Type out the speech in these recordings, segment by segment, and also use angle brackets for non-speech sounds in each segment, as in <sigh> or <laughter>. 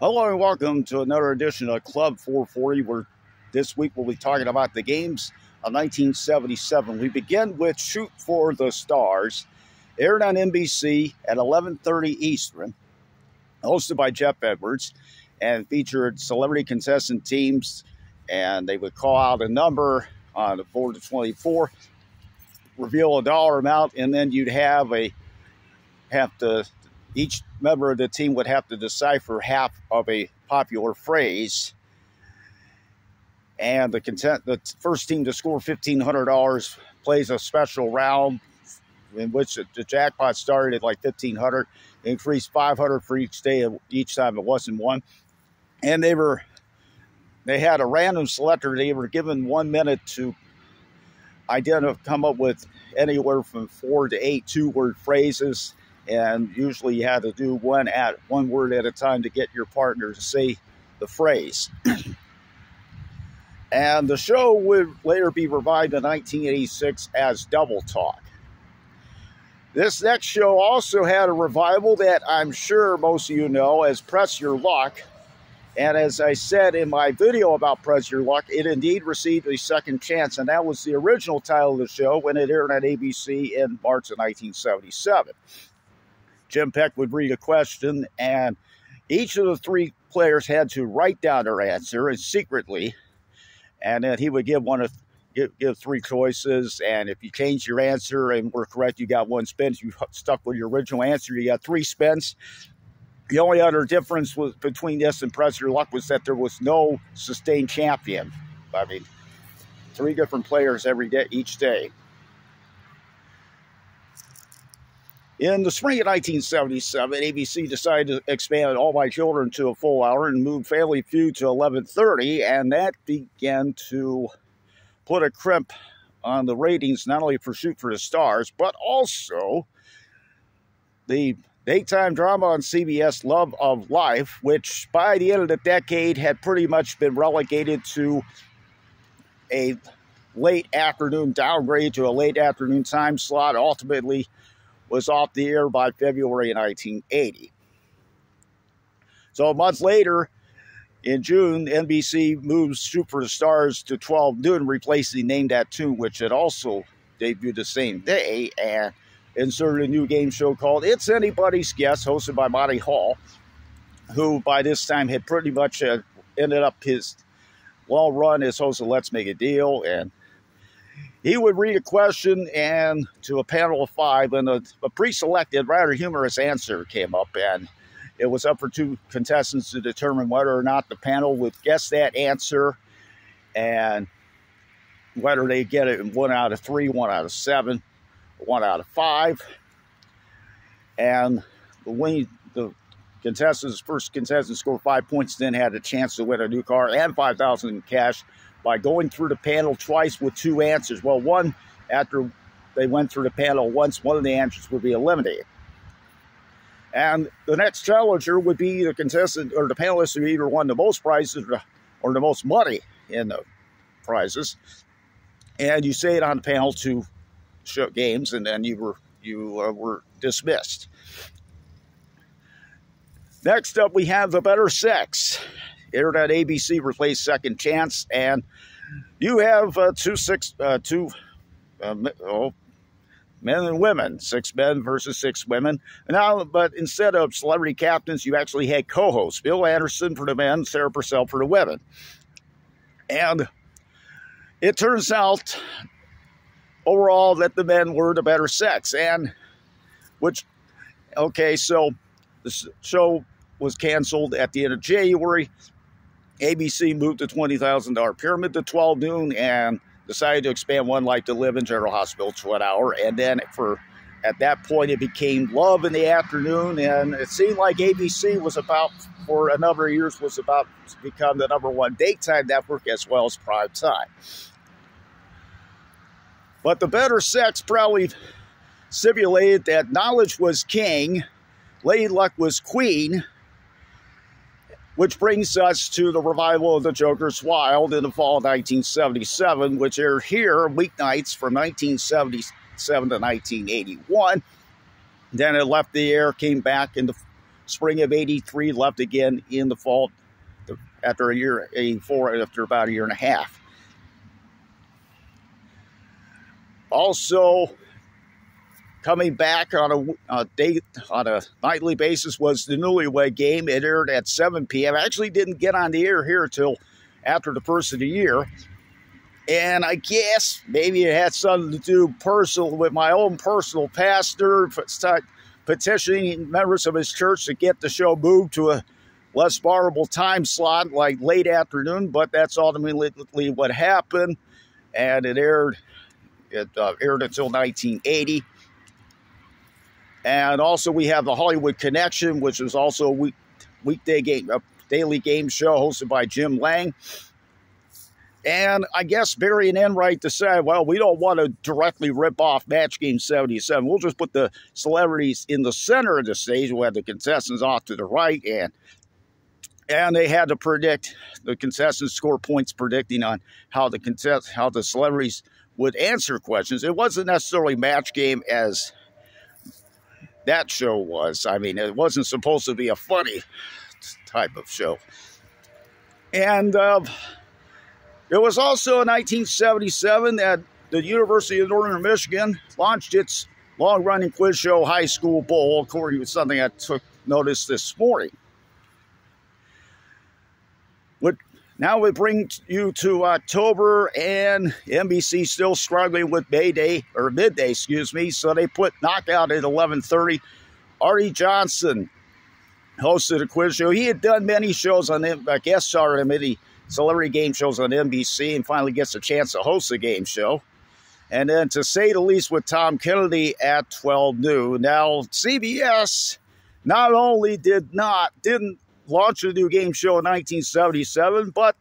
Hello and welcome to another edition of Club 440, where this week we'll be talking about the games of 1977. We begin with Shoot for the Stars, aired on NBC at 11:30 Eastern, hosted by Geoff Edwards, and featured celebrity contestant teams, and they would call out a number on the 4 to 24, reveal a dollar amount, and then you'd have a have to each member of the team would have to decipher half of a popular phrase. And the content, the first team to score fifteen hundred dollars plays a special round in which the jackpot started at like fifteen hundred, increased five hundred for each day, each time it wasn't won, And they were, they had a random selector. They were given one minute to identify, come up with anywhere from four to eight two-word phrases and usually you had to do one at one word at a time to get your partner to say the phrase. <clears throat> and the show would later be revived in 1986 as Double Talk. This next show also had a revival that I'm sure most of you know as Press Your Luck. And as I said in my video about Press Your Luck, it indeed received a second chance, and that was the original title of the show when it aired on ABC in March of 1977. Jim Peck would read a question, and each of the three players had to write down their answer and secretly, and then he would give one of give, give three choices, and if you changed your answer and were correct, you got one spin. If you stuck with your original answer, you got three spins. The only other difference was between this and Press Your Luck was that there was no sustained champion. I mean, three different players every day, each day. In the spring of 1977, ABC decided to expand All My Children to a full hour and move Family Feud to 11:30, and that began to put a crimp on the ratings not only for Shoot for the Stars, but also the daytime drama on CBS Love of Life, which by the end of the decade had pretty much been relegated to a late afternoon downgrade to a late afternoon time slot. Ultimately, was off the air by February 1980. So a month later, in June, NBC moves Shoot for the Stars to 12 noon, replacing the Name That Tune, which had also debuted the same day, and inserted a new game show called It's Anybody's Guess, hosted by Monty Hall, who by this time had pretty much uh, ended up his well run as host of Let's Make a Deal and he would read a question and to a panel of five, and a, a pre-selected, rather humorous answer came up, and it was up for two contestants to determine whether or not the panel would guess that answer, and whether they get it in one out of three, one out of seven, one out of five, and the winning the contestants first contestant scored five points, then had a chance to win a new car and five thousand in cash by going through the panel twice with two answers. Well, one, after they went through the panel once, one of the answers would be eliminated. And the next challenger would be the contestant or the panelist who either won the most prizes or the, most money in the prizes. And you say it on the panel to show games, and then you were you uh, were dismissed. Next up, we have the better sex on ABC replaced Second Chance, and you have uh, two six uh, two uh, oh, men and women, six men versus six women. Now, but instead of celebrity captains, you actually had co-hosts: Bill Anderson for the men, Sarah Purcell for the women, and it turns out overall that the men were the better sex, and which okay, so the show was canceled at the end of January. ABC moved the $20,000 pyramid to 12 noon and decided to expand One Life to Live in General Hospital to an hour. And then for at that point, it became Love in the afternoon, and it seemed like ABC was about for a number of years was about to become the number one daytime network as well as prime time. But the better sex probably simulated that knowledge was king, Lady Luck was queen, which brings us to the revival of the Joker's Wild in the fall of 1977, which aired here weeknights from 1977 to 1981. Then it left the air, came back in the spring of 83, left again in the fall after a year, 84, after about a year and a half. Also, coming back on a, a day on a nightly basis was the newlywed game. It aired at 7 p.m. I actually didn't get on the air here until after the first of the year. And I guess maybe it had something to do personal with my own personal pastor petitioning members of his church to get the show moved to a less vulnerable time slot, like late afternoon. But that's ultimately what happened, and it aired. It uh, aired until 1980. And also, we have the Hollywood Connection, which is also a week, weekday game, a daily game show hosted by Jim Lange. And I guess Barry and Enright decided, well, we don't want to directly rip off Match Game 77. We'll just put the celebrities in the center of the stage. We'll have the contestants off to the right. And and they had to predict the contestants score points predicting on how the contest how the celebrities would answer questions. It wasn't necessarily match game as that show was. I mean, it wasn't supposed to be a funny type of show. And uh, it was also in 1977 that the University of Northern Michigan launched its long running quiz show, High School Bowl, according to something I took notice this morning. Now we bring you to October, and NBC still struggling with Mayday or midday, excuse me. So they put Knockout at 11:30. Arte Johnson hosted a quiz show. He had done many shows on I guest star many celebrity game shows on NBC, and finally gets a chance to host a game show. And then to say the least with Tom Kennedy at 12 noon. Now CBS not only did not didn't launched a new game show in 1977, but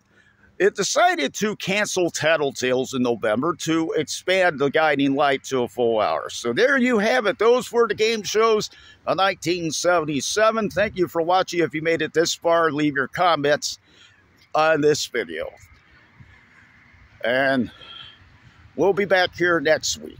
it decided to cancel Tattletales in November to expand the guiding light to a full hour. So there you have it. Those were the game shows of 1977. Thank you for watching. If you made it this far, leave your comments on this video. And we'll be back here next week.